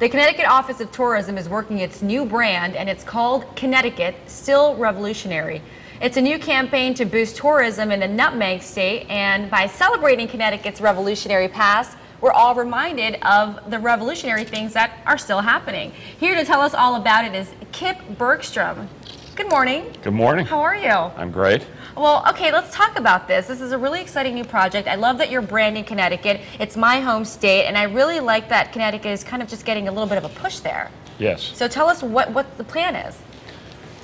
The Connecticut Office of Tourism is working its new brand, and it's called Connecticut Still Revolutionary. It's a new campaign to boost tourism in the Nutmeg State, and by celebrating Connecticut's revolutionary past, we're all reminded of the revolutionary things that are still happening. Here to tell us all about it is Kip Bergstrom. Good morning. Good morning. How are you? I'm great. Well, okay, let's talk about this. This is a really exciting new project. I love that you're branding Connecticut. It's my home state, and I really like that Connecticut is kind of just getting a little bit of a push there. Yes. So tell us what, what the plan is.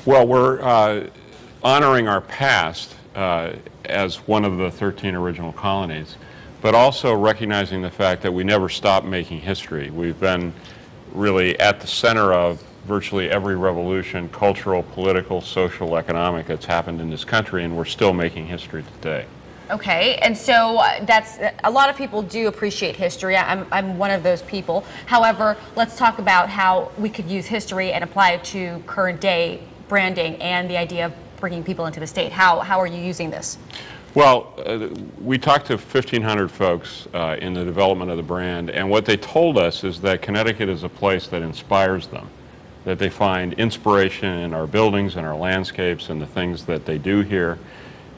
Well, we're uh, honoring our past uh, as one of the 13 original colonies, but also recognizing the fact that we never stopped making history. We've been really at the center of virtually every revolution, cultural, political, social, economic that's happened in this country, and we're still making history today. Okay, and so uh, that's a lot of people do appreciate history. I'm, I'm one of those people. However, let's talk about how we could use history and apply it to current day branding and the idea of bringing people into the state. How, how are you using this? Well, uh, we talked to 1,500 folks uh, in the development of the brand, and what they told us is that Connecticut is a place that inspires them that they find inspiration in our buildings and our landscapes and the things that they do here.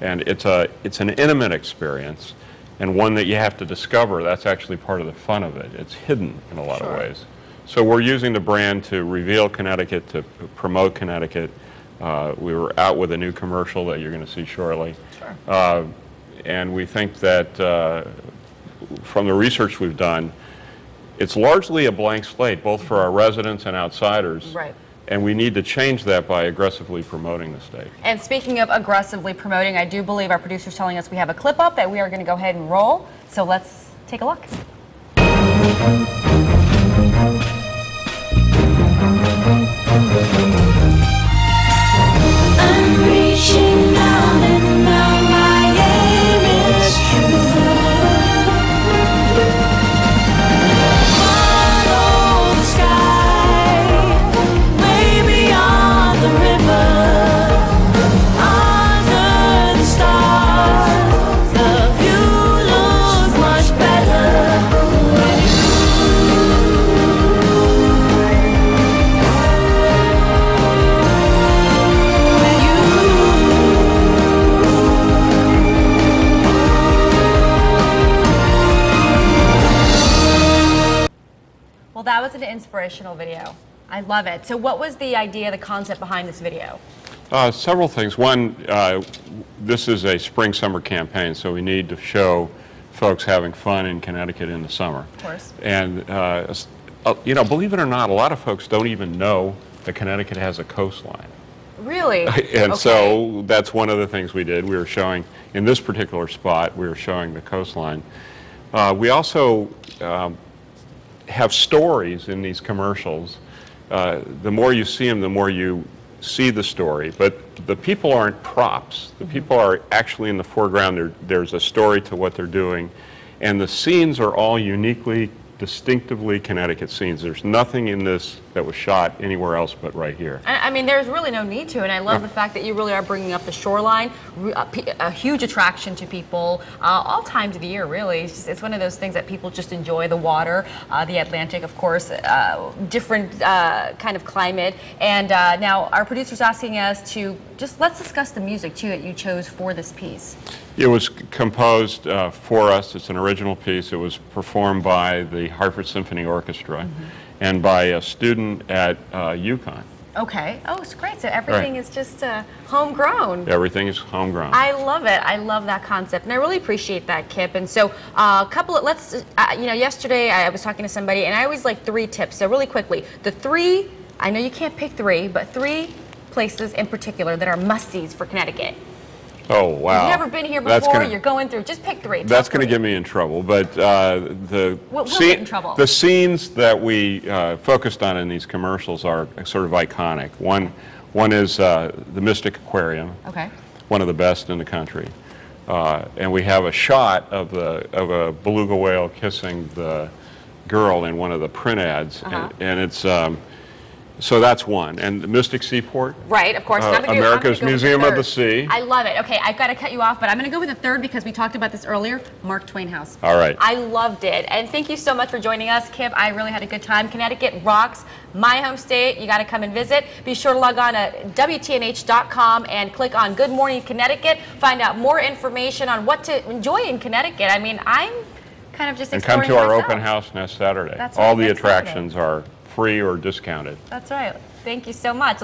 And it's, a, it's an intimate experience and one that you have to discover. That's actually part of the fun of it. It's hidden in a lot sure. of ways. So we're using the brand to reveal Connecticut, to promote Connecticut. Uh, we were out with a new commercial that you're going to see shortly. Sure. Uh, and we think that uh, from the research we've done, it's largely a blank slate, both for our mm-hmm. residents and outsiders. Right. And we need to change that by aggressively promoting the state. And speaking of aggressively promoting, I do believe our producer's telling us we have a clip up that we are going to go ahead and roll. So let's take a look. Was an inspirational video. I love it. So what was the idea, the concept behind this video? Uh, several things. One, uh, this is a spring-summer campaign, so we need to show folks having fun in Connecticut in the summer. Of course. And, uh, uh you know, believe it or not, a lot of folks don't even know that Connecticut has a coastline. Really? and okay. so that's one of the things we did. We were showing, in this particular spot, we were showing the coastline. Uh, we also um, have stories in these commercials. Uh, the more you see them, the more you see the story. But the people aren't props. The people are actually in the foreground. There, there's a story to what they're doing. And the scenes are all uniquely distinctively Connecticut scenes. There's nothing in this that was shot anywhere else but right here. I mean, there's really no need to, and I love the fact that you really are bringing up the shoreline, a, huge attraction to people, uh, all times of the year, really. It's, just, it's, one of those things that people just enjoy, the water, uh, the Atlantic, of course, uh, different uh, kind of climate. And uh, now our producer's asking us to just, let's discuss the music, too, that you chose for this piece. It was composed uh, for us. It's an original piece. It was performed by the Hartford Symphony Orchestra mm -hmm. and by a student at uh, UConn. Okay. Oh, it's great. So everything right. is just uh, homegrown. Everything is homegrown. I love it. I love that concept, and I really appreciate that, Kip. And so, uh, a couple of let's, uh, you know, yesterday I was talking to somebody, and I always like three tips. So really quickly, the three. I know you can't pick three, but three places in particular that are must-sees for Connecticut. Oh, wow. You've never been here before, gonna, you're going through, just pick three. That's going to get me in trouble, but uh, the, we'll, we'll trouble. the scenes that we uh, focused on in these commercials are sort of iconic. One, one is uh, the Mystic Aquarium, okay. one of the best in the country. Uh, and we have a shot of, the, of a beluga whale kissing the girl in one of the print ads, -huh. and, and, it's, um, So that's one. And the Mystic Seaport? Right, of course. Uh, gonna America's gonna go with Museum of the Sea. I love it. Okay, I've got to cut you off, but I'm going to go with the third because we talked about this earlier. Mark Twain House. All right. I loved it, and thank you so much for joining us, Kip. I really had a good time. Connecticut rocks. My home state. You got to come and visit. Be sure to log on to WTNH.com and click on Good Morning Connecticut. Find out more information on what to enjoy in Connecticut. I mean, I'm kind of just And come to our myself. open house next Saturday. That's All the next Saturday. attractions are free or discounted. That's right. Thank you so much.